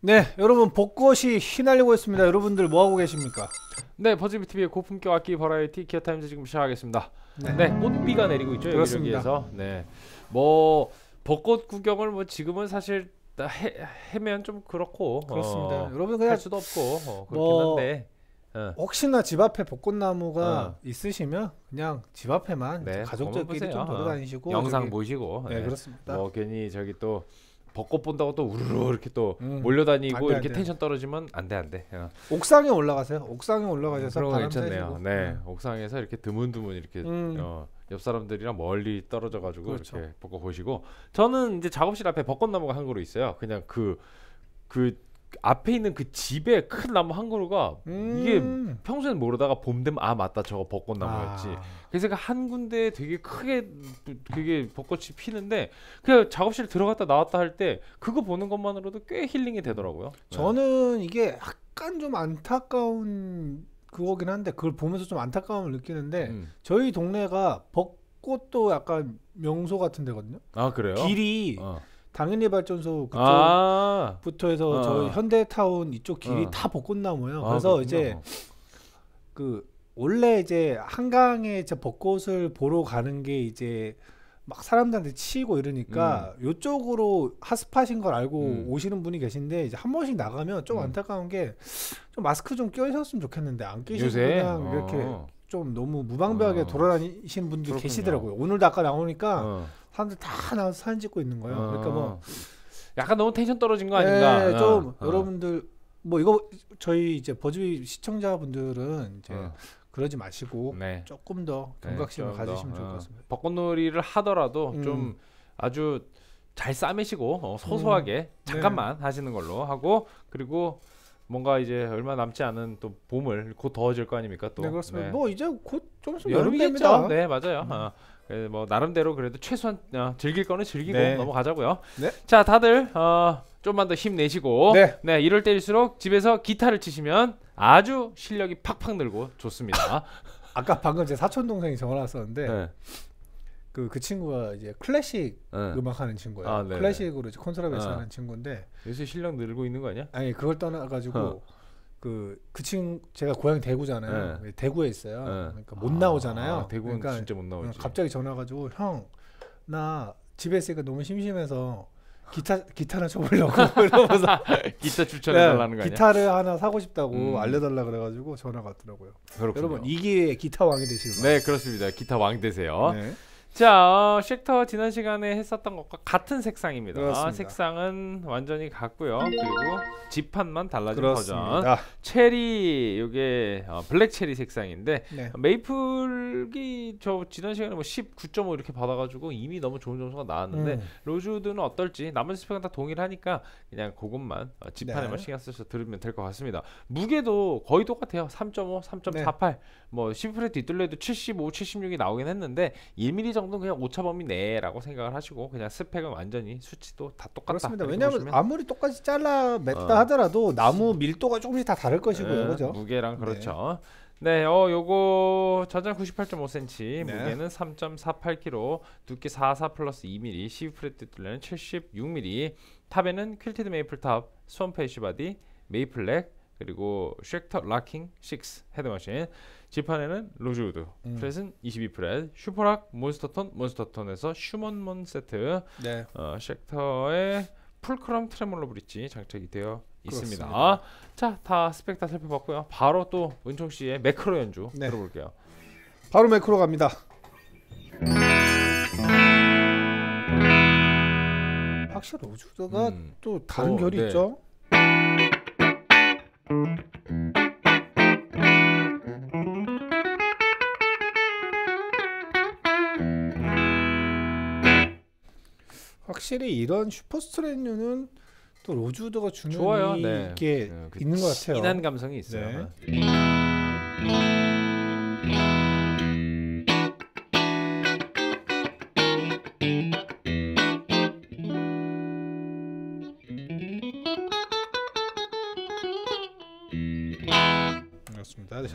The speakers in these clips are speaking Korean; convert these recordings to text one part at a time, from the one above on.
네, 여러분 벚꽃이 휘날리고 있습니다. 여러분들 뭐 하고 계십니까? 네, 버즈비 TV의 고품격 악기 버라이티 기어 타임즈 지금 시작하겠습니다. 네. 네, 꽃비가 내리고 있죠 그렇습니다. 여기저기에서. 네, 뭐 벚꽃 구경을 뭐 지금은 사실 다 해, 해면 좀 그렇고 그렇습니다. 어, 여러분 할 그냥 수도 없고 어, 그렇긴 뭐 한데. 어. 혹시나 집 앞에 벚꽃나무가 어. 있으시면 그냥 집 앞에만 네, 가족들끼리. 좀 어. 돌아다니시고 영상 저기- 보시고 네, 네. 그렇습니다. 뭐 괜히 저기 또 벚꽃 본다고 또 우르르 이렇게 또 음. 몰려다니고 안 돼, 안 이렇게 돼. 텐션 떨어지면 안 돼 안돼. 어. 옥상에 올라가세요. 옥상에 올라가셔서 그런 거 괜찮네요. 네, 음. 옥상에서 이렇게 드문드문 이렇게 음. 어, 옆 사람들이랑 멀리 떨어져 가지고 그렇죠. 이렇게 벚꽃 보시고 저는 이제 작업실 앞에 벚꽃나무가 한 그루 있어요. 그냥 그그 앞에 있는 그 집에 큰 나무 한 그루가 이게 음. 평소엔 모르다가 봄 되면 아 맞다 저거 벚꽃나무였지. 아. 그래서 그한 군데 되게 크게 그게 벚꽃이 피는데 그냥 작업실 들어갔다 나왔다 할 때 그거 보는 것만으로도 꽤 힐링이 되더라고요. 네. 저는 이게 약간 좀 안타까운 그거긴 한데 그걸 보면서 좀 안타까움을 느끼는데 음. 저희 동네가 벚꽃도 약간 명소 같은 데거든요. 아 그래요? 길이 어. 당연히 발전소 아, 그쪽부터 해서 어. 저 현대타운 이쪽 길이 어. 다 벚꽃나무예요. 아, 그래서 그렇구나. 이제 그 원래 이제 한강에 저 벚꽃을 보러 가는 게 이제 막 사람들한테 치이고 이러니까 요쪽으로 핫스팟인 걸 알고 음. 오시는 분이 계신데 이제 한 번씩 나가면 좀 음. 안타까운 게 좀 마스크 좀 껴주셨으면 좋겠는데 안 끼시고 그냥 이렇게 어. 좀 너무 무방비하게 어. 돌아다니시는 분들. 계시더라고요. 오늘도 아까 나오니까 어. 사람들 다 나와서 사진 찍고 있는 거예요. 그러니까 뭐 어. 약간 너무 텐션 떨어진 거 아닌가? 네, 어, 좀 어. 여러분들 뭐 이거 저희 이제 버즈비 시청자분들은 이제 어. 그러지 마시고 네. 조금 더 네, 경각심을 좀 더, 가지시면 좋을 어, 것 같습니다. 벚꽃놀이를 하더라도 음. 좀 아주 잘 싸매시고 어, 소소하게 음. 잠깐만 하시는 걸로 하고 그리고 뭔가 이제 얼마 남지 않은 또 봄을 곧 더워질 거 아닙니까 또 네 그렇습니다. 네. 뭐 이제 곧 좀 있으면 여름 여름이겠죠. 됩니다. 네 맞아요. 음. 어, 뭐 나름대로 그래도 최소한 어, 즐길 거는 즐기고 네. 넘어가자고요. 네. 자 다들 어, 좀만 더 힘내시고 네. 이럴 때일수록 집에서 기타를 치시면 아주 실력이 팍팍 늘고 좋습니다. 아까 방금 제 사촌 동생이 전화 왔었는데 네. 그 그 친구가 이제 클래식 네. 음악 하는 친구예요. 아, 네네. 클래식으로 이제 콘트라베이스 어. 하는 친구인데 요새 실력 늘고 있는 거 아니야? 아니 그걸 떠나 가지고 어. 그 그 친구 제가 고향 대구잖아요. 대구에 있어요. 네. 그러니까 못 나오잖아요. 아, 대구는 그러니까 진짜 못 나오지. 어, 갑자기 전화 가지고 형 나 집에 있으니까 너무 심심해서 기타 기타나 쳐보려고 이러면서 기타 추천해 네, 달라는 거 아니야? 기타를 하나 사고 싶다고 음. 알려달라 그래가지고 전화가 왔더라고요. 그렇군요. 여러분 이 기회에 기타 왕이 되시길 바랍니다. 네 그렇습니다. 기타 왕 되세요. 네. 자, 어, 쉑터 지난 시간에 했었던 것과 같은 색상입니다. 그렇습니다. 색상은 완전히 같고요. 그리고 지판만 달라진 버전. 그렇습니다. 체리 이게 어, black cherry 색상인데 네. 메이플이 저 지난 시간에 뭐 19.5 이렇게 받아가지고 이미 너무 좋은 점수가 나왔는데 음. 로즈우드는 어떨지 나머지 스펙은 다 동일하니까 그냥 그것만 어, 지판에만 네. 신경 써서 들으면 될 것 같습니다. 무게도 거의 똑같아요. 3.5, 3.48, 뭐 10프레 뒤뜰려도 75, 76이 나오긴 했는데 1mm 정도는 그냥 오차 범위네라고 생각을 하시고 그냥 스펙은 완전히 수치도 다 똑같다. 그렇습니다. 왜냐하면 보시면 아무리 똑같이 잘라 맸다 어. 하더라도 나무 밀도가 조금씩 다 다를 것이고요, 네, 그죠? 무게랑 네. 그렇죠. 네, 어 요거 전장 98.5cm, 네. 무게는 3.48kg, 두께 44 플러스 2mm, 12프레트 뚫려는 76mm, 탑에는 퀼티드 메이플 탑, 스원 페이시 바디, 메이플렉, 그리고 쉑터 락킹 6 헤드머신, 지판에는 로즈우드, 음. 프렛은 22프렛, 슈퍼락 몬스터톤, 몬스터톤에서 슈먼몬 세트, 네. 어, 쉑터의 풀크럼 트레몰로 브릿지 장착이 되어 있습니다. 그렇습니다. 자, 다 스펙 다 살펴봤고요. 바로 또 은총 씨의 매크로 연주 네. 들어볼게요. 바로 매크로 갑니다. 확실히 로즈가 음. 또 다른 어, 결이 네. 있죠. 확실히 이런 슈퍼스트레뉴는 또 로즈우드가 주는 좋아요. 이- 네. 게 네, 그 있는 것 같아요. 진한 감성이 있어요. 네.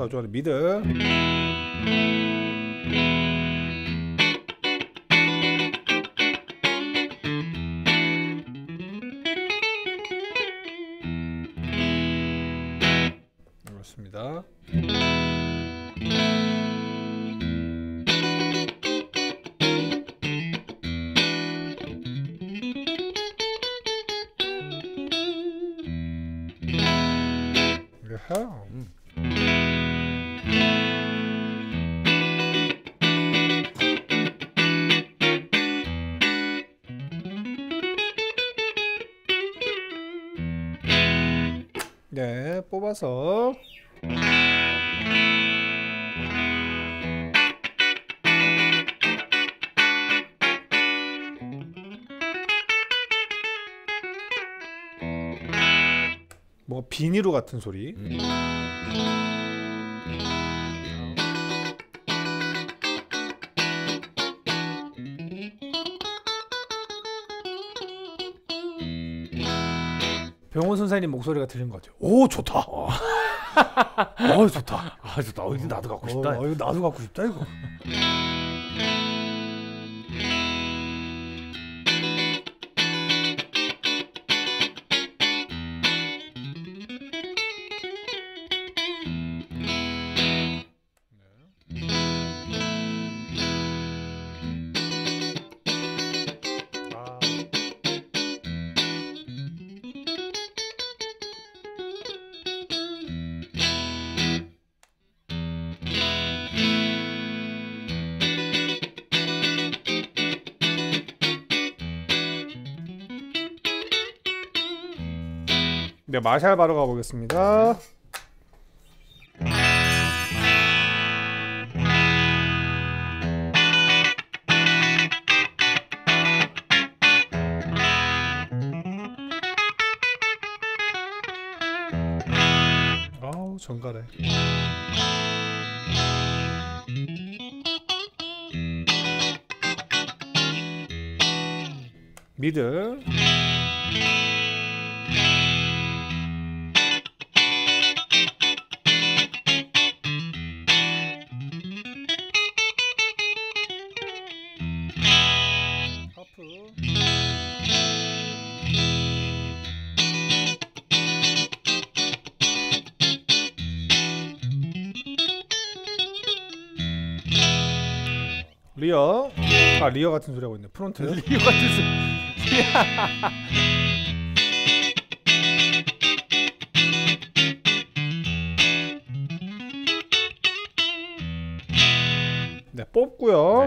제가 좋아하는 미드. 그렇습니다. 네, 뽑아서 뭐 비니로 같은 소리. 음. 선생님 목소리가 들린 것 같아요. 오 좋다. 어 좋다. 아 좋다. 어, 이거 나도 갖고 싶다. 어, 이거 나도 갖고 싶다 이거. 네, 마샬 바로 가보겠습니다. 아우 정갈해. 미드. 리어. 아 리어 같은 소리 하고 있네. 프론트. 이거 같은 소- 네 뽑고요.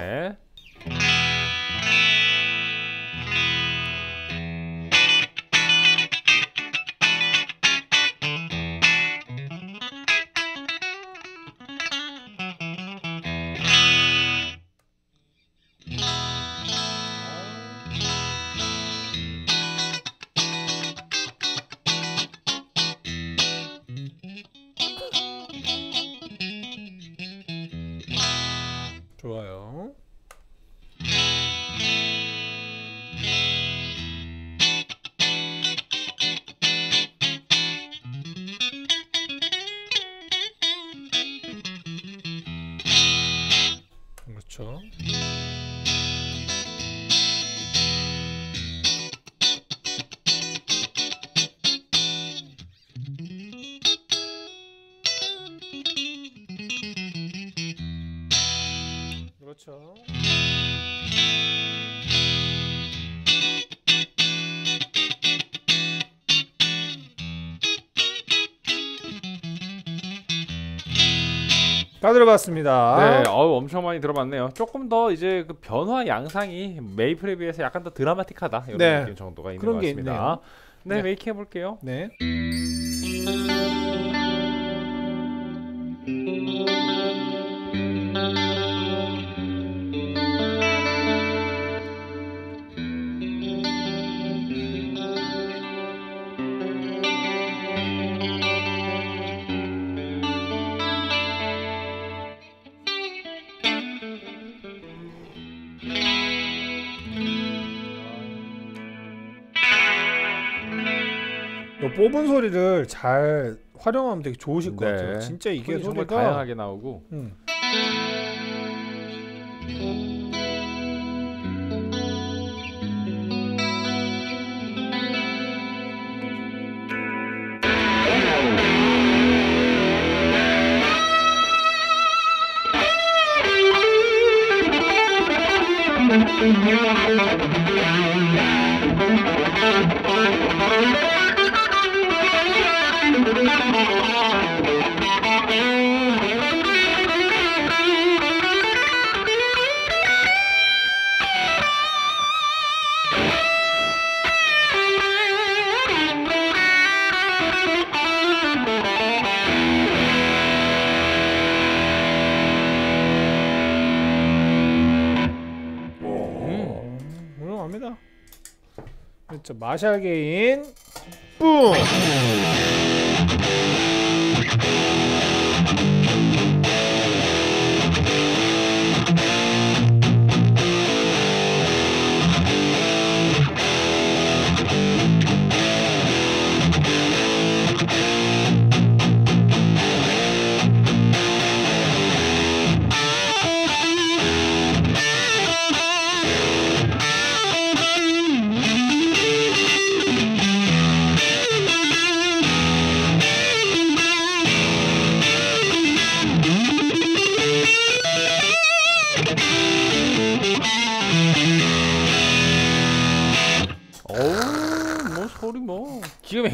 다 들어봤습니다. 네, 어우 엄청 많이 들어봤네요. 조금 더 이제 그 변화 양상이 메이플에 비해서 약간 더 드라마틱하다 이런 네. 느낌 정도가 있는 그런 것게 같습니다. 네, 네. 메이킹 해볼게요. 네. 뽑은 소리를 잘 활용하면 되게 좋으실 것 네. 같아요. 진짜 이게 톤이 정말 소리가 다양하게 나오고 음. 음. 마샬 게인 뿜.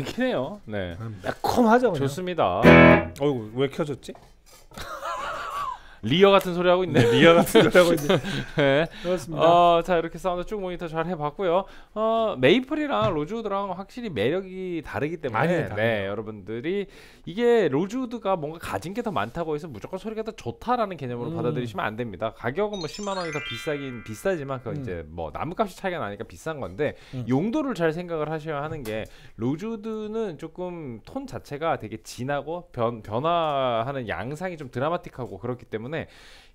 기가 막히네요. 네. 매콤하죠. 그냥. 좋습니다. 어이구 왜 켜졌지? rear 같은 소리 하고 있네. rear 같은 소리 하고 있네. 네. 그렇습니다. 어, 자 이렇게 사운드 쭉 모니터 잘 해봤고요. 어, 메이플이랑 로즈우드랑 확실히 매력이 다르기 때문에 많이 네, 다르네요. 여러분들이 이게 로즈우드가 뭔가 가진 게 더 많다고 해서 무조건 소리가 더 좋다라는 개념으로 음. 받아들이시면 안 됩니다. 가격은 뭐 10만 원이 더 비싸긴 비싸지만 그건 음. 이제 뭐 나무값이 차이가 나니까 비싼 건데 음. 용도를 잘 생각을 하셔야 하는 게 로즈우드는 조금 톤 자체가 되게 진하고 변 변화하는 양상이 좀 드라마틱하고 그렇기 때문에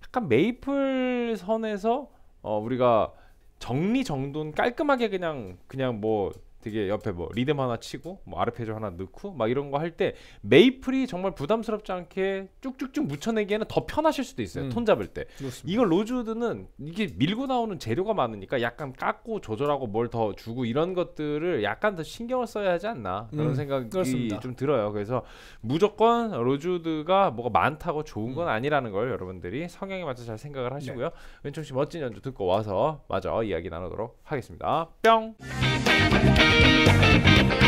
약간 메이플 선에서 어 우리가 정리 정돈 깔끔하게 그냥 그냥 뭐 되게 옆에 뭐 리듬 하나 치고 뭐 아르페지오 하나 넣고 막 이런 거 할 때 메이플이 정말 부담스럽지 않게 쭉쭉쭉 묻혀내기에는 더 편하실 수도 있어요 음. 톤 잡을 때 그렇습니다. 이걸 로즈우드는 이게 밀고 나오는 재료가 많으니까 약간 깎고 조절하고 뭘 더 주고 이런 것들을 약간 더 신경을 써야 하지 않나 그런 음, 생각이 그렇습니다. 좀 들어요. 그래서 무조건 로즈우드가 뭐가 많다고 좋은 건 음. 아니라는 걸 여러분들이 성향에 맞춰 잘 생각을 네. 하시고요. 은총 씨 멋진 연주 듣고 와서 마저 이야기 나누도록 하겠습니다. 뿅. Thank you.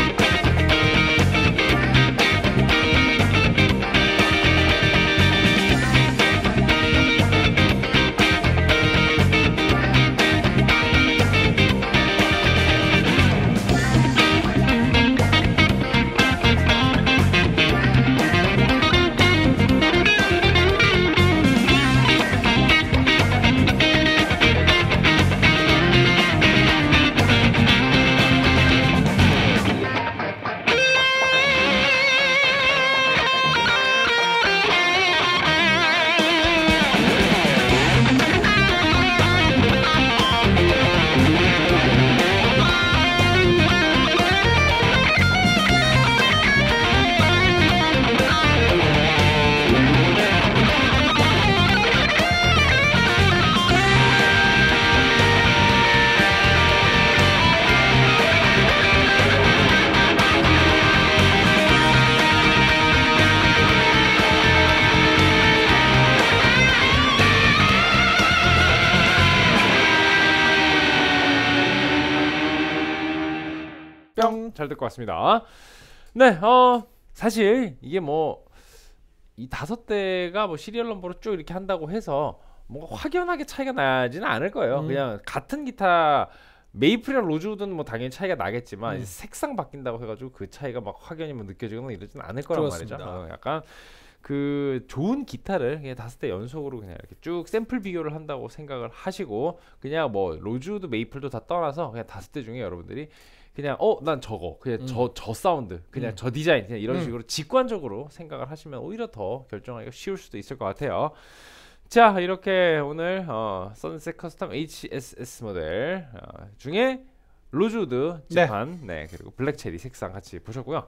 뿅. 잘 듣고 왔습니다. 네, 어 사실 이게 뭐 이 다섯 대가 뭐 시리얼 넘버로 쭉 이렇게 한다고 해서 뭔가 확연하게 차이가 나지는 않을 거예요. 음. 그냥 같은 기타 메이플이랑 로즈우드는 뭐 당연히 차이가 나겠지만 음. 색상 바뀐다고 해가지고 그 차이가 막 확연히 뭐 느껴지거나 이러지는 않을 거란 그렇습니다. 말이죠. 어, 약간 그 좋은 기타를 그냥 다섯 대 연속으로 그냥 이렇게 쭉 샘플 비교를 한다고 생각을 하시고 그냥 뭐 로즈우드 메이플도 다 떠나서 그냥 다섯 대 중에 여러분들이 그냥 어 난 저거 그냥 음. 저저 사운드 그냥 음. 저 디자인 그냥 이런 음. 식으로 직관적으로 생각을 하시면 오히려 더 결정하기가 쉬울 수도 있을 것 같아요. 자 이렇게 오늘 어, 선셋 커스텀 HSS 모델 어, 중에 로즈우드 네. 지판 네. 그리고 black cherry 색상 같이 보셨고요.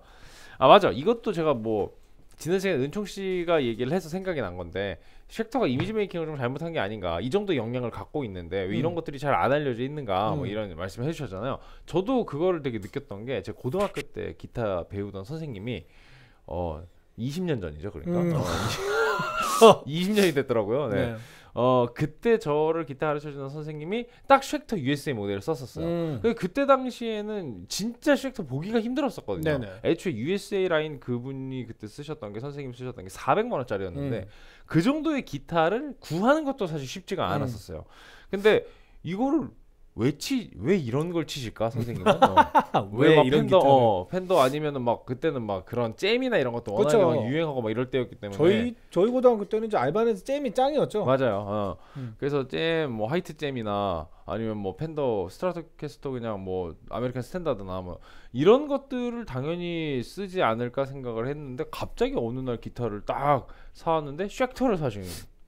아 맞아 이것도 제가 뭐 지난 시간에 은총 씨가 얘기를 해서 생각이 난 건데 쉑터가 image making을 좀 잘못한 게 아닌가 이 정도 역량을 갖고 있는데 왜 이런 음. 것들이 잘 안 알려져 있는가 뭐 음. 이런 말씀을 해주셨잖아요. 저도 그거를 되게 느꼈던 게 제 고등학교 때 기타 배우던 선생님이 어 20년 전이죠, 그러니까 음. 어, 20년이 됐더라고요. 네. 네. 어 그때 저를 기타 가르쳐 주는 선생님이 딱 쉑터 USA 모델을 썼었어요. 음. 그 그때 당시에는 진짜 쉑터 보기가 힘들었었거든요. 네네. 애초에 USA 라인 그분이 그때 쓰셨던 게 선생님 쓰셨던 게 400만 원짜리였는데 음. 그 정도의 기타를 구하는 것도 사실 쉽지가 음. 않았었어요. 근데 이거를 왜 치 왜 이런 걸 치실까 선생님은? 어. 왜 왜 막 이런 팬더 기타를? 어, 팬더 아니면은 막 그때는 막 그런 잼이나 이런 것도 워낙에. 막 유행하고 막 이럴 때였기 때문에 저희 저희 고등학교 때는 이제 아이바네즈 잼이 짱이었죠. 맞아요. 어. 음. 그래서 잼, 뭐 white 잼이나 아니면 뭐 팬더 스트라토캐스터 그냥 뭐 아메리칸 스탠다드나 뭐 이런 것들을 당연히 쓰지 않을까 생각을 했는데 갑자기 어느 날 기타를 딱 사왔는데 쉑터를 사신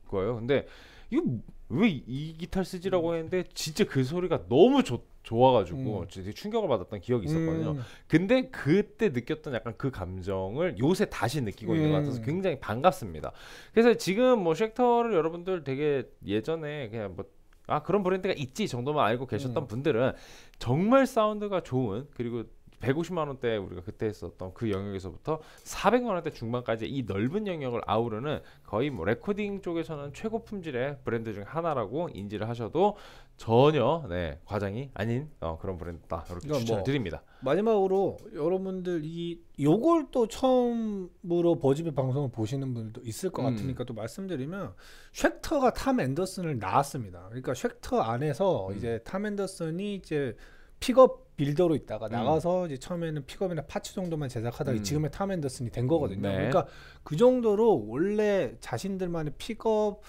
거예요. 근데 이거 왜 이 기타를 쓰지라고 했는데 진짜 그 소리가 너무 좋 좋아가지고 음. 되게 충격을 받았던 기억이 있었거든요. 음. 근데 그때 느꼈던 약간 그 감정을 요새 다시 느끼고 있는 것 같아서 음. 굉장히 반갑습니다. 그래서 지금 뭐 쉑터를 여러분들 되게 예전에 그냥 뭐 아 그런 브랜드가 있지 정도만 알고 계셨던 음. 분들은 정말 사운드가 좋은 그리고 150만 원대 우리가 그때 했었던 그 영역에서부터 400만 원대 중반까지 이 넓은 영역을 아우르는 거의 뭐 레코딩 쪽에서는 최고 품질의 브랜드 중 하나라고 인지를 하셔도 전혀 네 과장이 아닌 어, 그런 브랜드다 이렇게 그러니까 추천을 뭐 드립니다. 마지막으로 여러분들 이 요걸 또 처음으로 버즈비 방송을 보시는 분들도 있을 것 음. 같으니까 또 말씀드리면 쉑터가 탐 앤더슨을 낳았습니다. 그러니까 쉑터 안에서 음. 이제 탐 앤더슨이 이제 픽업 builder로 있다가 음. 나가서 이제 처음에는 픽업이나 파츠 정도만 제작하다가 음. 지금의 탐 앤더슨이 된 거거든요. 네. 그러니까 그 정도로 원래 자신들만의 픽업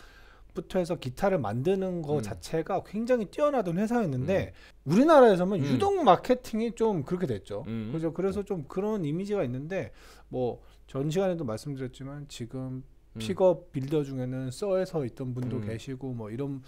부터 해서 기타를 만드는 거 음. 자체가 굉장히 뛰어나던 회사였는데 우리나라에서는 음. 유독 마케팅이 좀 그렇게 됐죠. 음. 그죠? 그래서 좀 그런 이미지가 있는데 뭐 전 시간에도 말씀드렸지만 지금 음. 픽업 빌더 중에는 써에서 있던 분도 음. 계시고 뭐 이런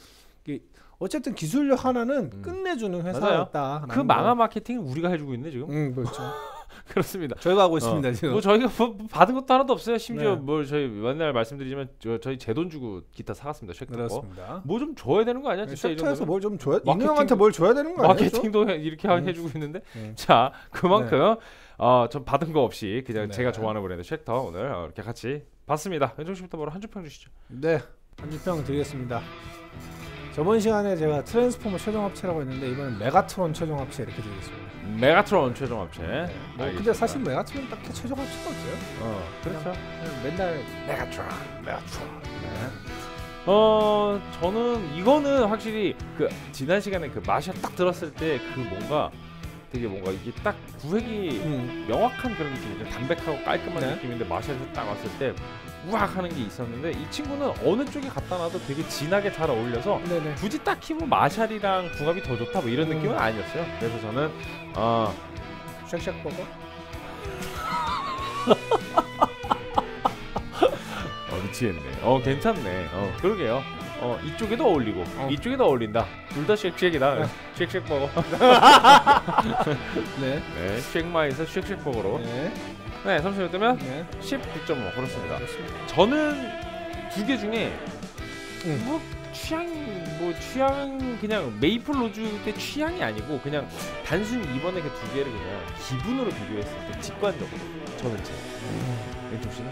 게 어쨌든 기술력 하나는 음. 끝내주는. 회사였다. 그 망한 마케팅을 우리가 해주고 있네 지금. 음 그렇죠. 그렇습니다. 저희가 하고 있습니다 어. 지금. 뭐 저희가 뭐 받은 것도 하나도 없어요. 심지어 네. 뭐 저희 맨날 말씀드리지만 저, 저희 제 돈 주고 기타 사갔습니다. 거. 그렇습니다. 뭐좀 줘야 되는 거 아니야? 섹터에서 정도면? 뭘좀 줘야 마케팅- 인형한테 뭘 줘야 되는 거 아니에요? 마케팅도 해- 이렇게 하- 음. 해주고 있는데 음. 자 그만큼 어, 전 받은 거 없이 그냥 네. 제가 좋아하는 브랜드 쉑터 오늘 어, 이렇게 같이 봤습니다. 현종 씨부터 바로 한줄 평 주시죠. 네, 한줄 평 드리겠습니다. 저번 시간에 제가 트랜스포머 최종 합체라고 했는데 이번엔 메가트론 최종 합체 이렇게 드리겠습니다. 메가트론 최종 합체. 뭐 근데 네. 사실 메가트론 딱히 최종 합체가 없어요. 어, 그렇죠. 그냥 맨날 메가트론, 메가트론. 어 저는 이거는 확실히 그 지난 시간에 그 맛이 딱 들었을 때 그 뭔가 되게 뭔가 이게 딱 구획이 음. 명확한 그런 느낌이죠 담백하고 깔끔한 네. 느낌인데 맛에서 딱 왔을 때 우악 하는 게 있었는데 이 친구는 어느 쪽에 갖다 놔도 되게 진하게 잘 어울려서 네네. 굳이 딱히 뭐 마샬이랑 궁합이 더 좋다 뭐 이런 음. 느낌은 아니었어요 그래서 저는 어 쉑쉑 버거. 어, 미치겠네. 어 괜찮네. 어 그러게요. 어 이쪽에도 어울리고 어. 이쪽에도 어울린다. 둘 다 쉑쉑이다. 쉑쉑 버거. 네. 네, 쉑마에서 쉑쉑 버거로. 네. 네, 잠시만 뜨면 네. 19.5 그렇습니다. 그렇습니다. 저는 두 개 중에 음. 뭐 취향 뭐 취향 그냥 메이플 로즈 때 취향이 아니고 그냥 단순히 이번에 그 두 개를 그냥 기분으로 비교했을 때 직관적으로 저는 제 왼쪽 씨는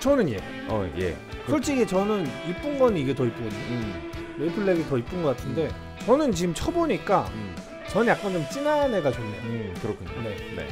저는 예. 어 예. 솔직히 저는 이쁜 건 이게 더 이쁘거든요. 음, maple neck이 더 이쁜 것 같은데 저는 지금 쳐보니까 음, 저는 약간 좀 진한 애가 좋네요. 음 그렇군요. 네. 네.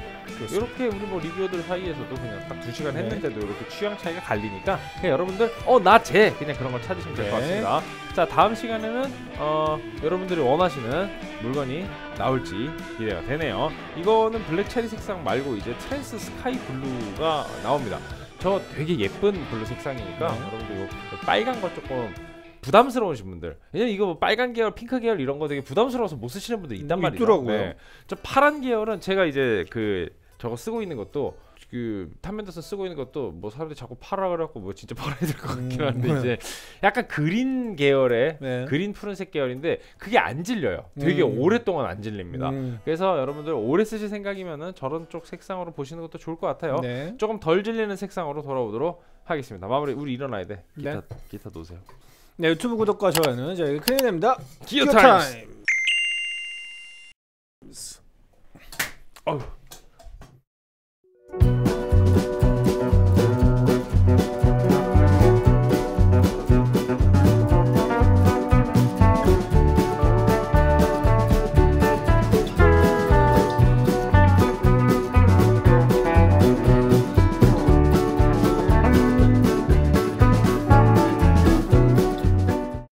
이렇게 우리 뭐 reviewer들 사이에서도 그냥 딱 두 시간 네. 했는데도 이렇게 취향 차이가 갈리니까 그냥 여러분들 얘냐 쟤냐 그냥 그런 걸 찾으시면 될것 네. 같습니다. 자 다음 시간에는 어 여러분들이 원하시는 물건이 나올지 기대가 되네요. 이거는 black cherry 색상 말고 이제 trans sky blue가 나옵니다. 저 되게 예쁜 blue 색상이니까 네. 여러분들 요 빨간 거 조금 부담스러우신 분들 왜냐면 이거 뭐 빨간 계열, 핑크 계열 이런 거 되게 부담스러워서 못 쓰시는 분들 있단 음, 말이죠. 있더라고요. 네. 저 파란 계열은 제가 이제 그 저거 쓰고 있는 것도 그 탐맨더슨 쓰고 있는 것도 뭐 사람들이 자꾸 팔아 그래갖고 뭐 진짜 팔아야 될 것 같긴 음. 한데 이제 약간 그린 계열의 네. 그린 푸른색 계열인데 그게 안 질려요. 되게 음. 오랫동안 안 질립니다. 음. 그래서 여러분들 오래 쓰실 생각이면은 저런 쪽 색상으로 보시는 것도 좋을 것 같아요. 네. 조금 덜 질리는 색상으로 돌아오도록 하겠습니다. 마무리 우리 일어나야 돼. 기타 네. 기타 놓으세요. 네, 유튜브 구독과 좋아요는 저에게 큰 힘이 됩니다. 기어. 타임. 어휴.